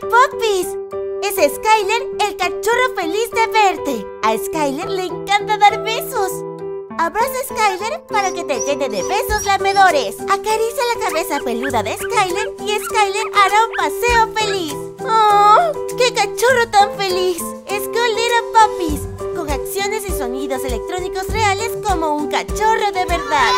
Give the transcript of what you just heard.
Puppies! Es Skyler, el cachorro feliz de verte. A Skyler le encanta dar besos. Abraza a Skyler para que te llene de besos lamedores. Acaricia la cabeza peluda de Skyler y Skyler hará un paseo feliz. ¡Oh! ¡Qué cachorro tan feliz! School Little Puppies, con acciones y sonidos electrónicos reales como un cachorro de verdad.